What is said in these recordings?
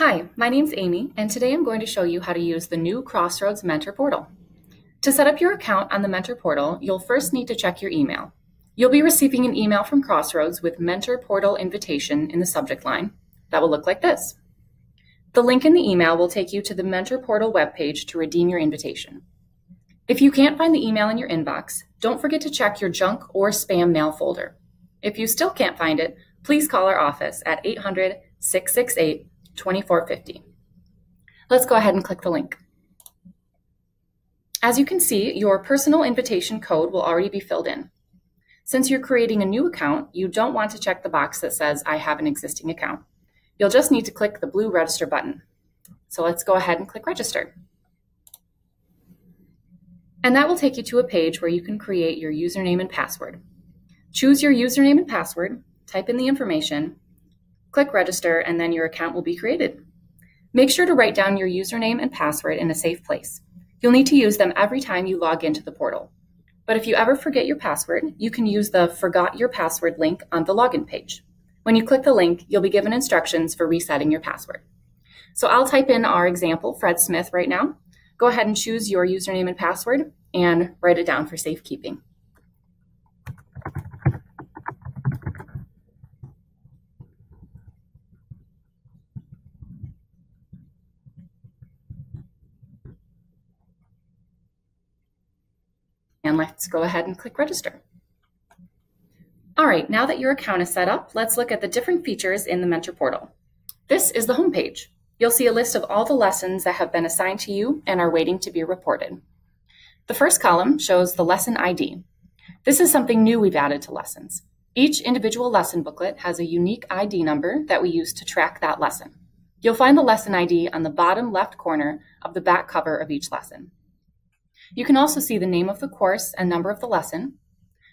Hi, my name's Amy, and today I'm going to show you how to use the new Crossroads Mentor Portal. To set up your account on the Mentor Portal, you'll first need to check your email. You'll be receiving an email from Crossroads with Mentor Portal Invitation in the subject line. That will look like this. The link in the email will take you to the Mentor Portal webpage to redeem your invitation. If you can't find the email in your inbox, don't forget to check your junk or spam mail folder. If you still can't find it, please call our office at 800 668 2450. Let's go ahead and click the link. As you can see, your personal invitation code will already be filled in. Since you're creating a new account, you don't want to check the box that says I have an existing account. You'll just need to click the blue register button. So let's go ahead and click register. And that will take you to a page where you can create your username and password. Choose your username and password, type in the information, click register, and then your account will be created. Make sure to write down your username and password in a safe place. You'll need to use them every time you log into the portal. But if you ever forget your password, you can use the Forgot Your Password link on the login page. When you click the link, you'll be given instructions for resetting your password. So I'll type in our example, Fred Smith, right now. Go ahead and choose your username and password and write it down for safekeeping. Let's go ahead and click register. All right, now that your account is set up, let's look at the different features in the Mentor portal. This is the home page. You'll see a list of all the lessons that have been assigned to you and are waiting to be reported. The first column shows the lesson ID. This is something new we've added to lessons. Each individual lesson booklet has a unique ID number that we use to track that lesson. You'll find the lesson ID on the bottom left corner of the back cover of each lesson. You can also see the name of the course and number of the lesson,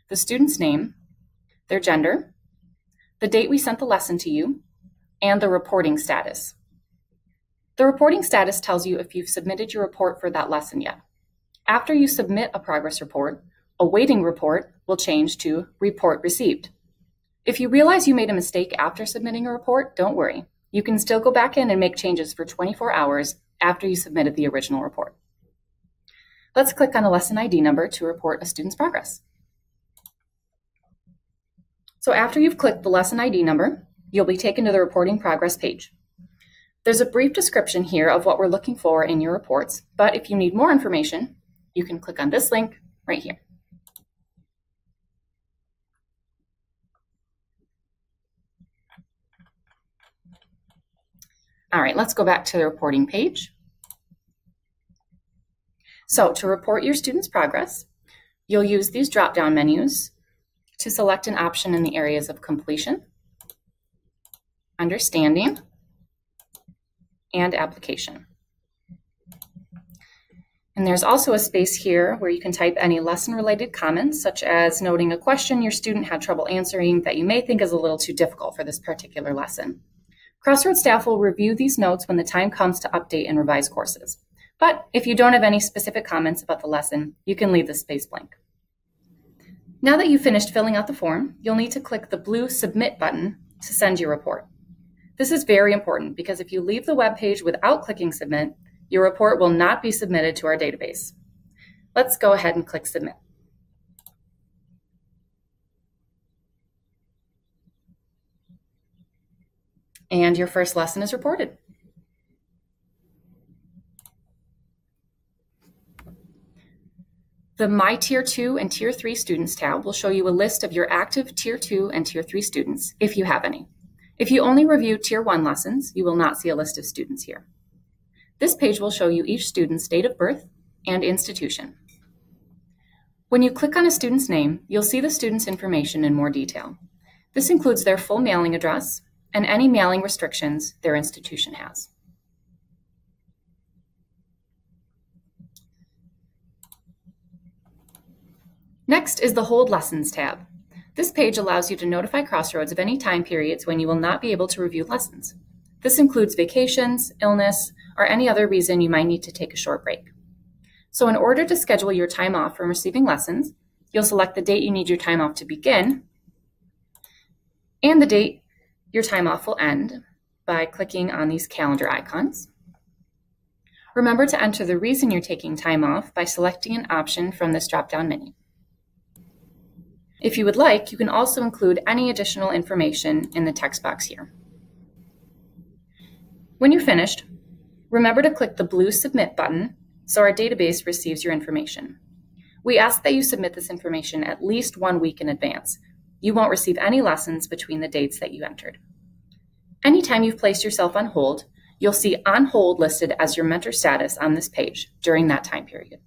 the student's name, their gender, the date we sent the lesson to you, and the reporting status. The reporting status tells you if you've submitted your report for that lesson yet. After you submit a progress report, a waiting report will change to report received. If you realize you made a mistake after submitting a report, don't worry. You can still go back in and make changes for 24 hours after you submitted the original report. Let's click on a lesson ID number to report a student's progress. So after you've clicked the lesson ID number, you'll be taken to the reporting progress page. There's a brief description here of what we're looking for in your reports, but if you need more information, you can click on this link right here. All right, let's go back to the reporting page. So to report your student's progress, you'll use these drop-down menus to select an option in the areas of completion, understanding, and application. And there's also a space here where you can type any lesson-related comments, such as noting a question your student had trouble answering that you may think is a little too difficult for this particular lesson. Crossroads staff will review these notes when the time comes to update and revise courses. But if you don't have any specific comments about the lesson, you can leave the space blank. Now that you've finished filling out the form, you'll need to click the blue Submit button to send your report. This is very important because if you leave the web page without clicking Submit, your report will not be submitted to our database. Let's go ahead and click Submit. And your first lesson is reported. The My Tier 2 and Tier 3 Students tab will show you a list of your active Tier 2 and Tier 3 students, if you have any. If you only review Tier 1 lessons, you will not see a list of students here. This page will show you each student's date of birth and institution. When you click on a student's name, you'll see the student's information in more detail. This includes their full mailing address and any mailing restrictions their institution has. Next is the Hold Lessons tab. This page allows you to notify Crossroads of any time periods when you will not be able to review lessons. This includes vacations, illness, or any other reason you might need to take a short break. So in order to schedule your time off from receiving lessons, you'll select the date you need your time off to begin and the date your time off will end. by clicking on these calendar icons. Remember to enter the reason you're taking time off by selecting an option from this drop-down menu. If you would like, you can also include any additional information in the text box here. When you're finished, remember to click the blue Submit button so our database receives your information. We ask that you submit this information at least one week in advance. You won't receive any lessons between the dates that you entered. Anytime you've placed yourself on hold, you'll see on hold listed as your mentor status on this page during that time period.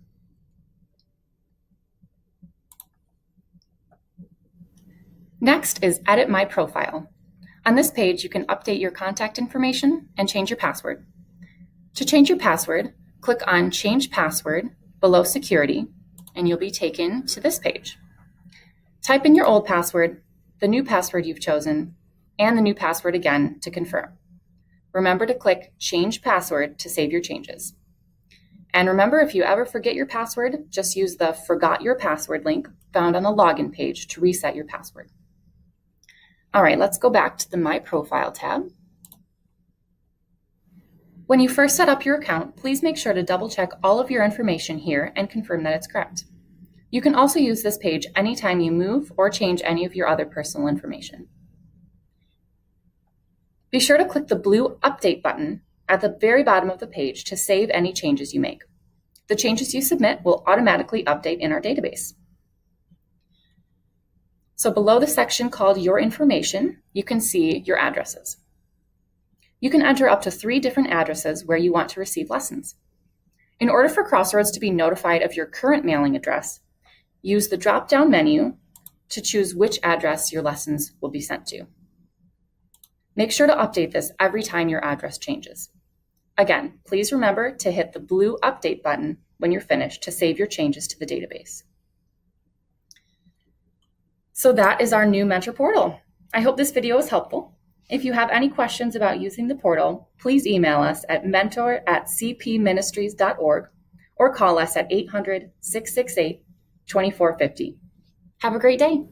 Next is Edit My Profile. On this page, you can update your contact information and change your password. To change your password, click on Change Password below Security, and you'll be taken to this page. Type in your old password, the new password you've chosen, and the new password again to confirm. Remember to click Change Password to save your changes. And remember, if you ever forget your password, just use the Forgot Your Password link found on the login page to reset your password. All right, let's go back to the My Profile tab. When you first set up your account, please make sure to double check all of your information here and confirm that it's correct. You can also use this page anytime you move or change any of your other personal information. Be sure to click the blue Update button at the very bottom of the page to save any changes you make. The changes you submit will automatically update in our database. So below the section called Your Information, you can see your addresses. You can enter up to three different addresses where you want to receive lessons. In order for Crossroads to be notified of your current mailing address, use the drop-down menu to choose which address your lessons will be sent to. Make sure to update this every time your address changes. Again, please remember to hit the blue Update button when you're finished to save your changes to the database. So that is our new Mentor portal. I hope this video was helpful. If you have any questions about using the portal, please email us at mentor at cpministries.org or call us at 800 668 2450. Have a great day.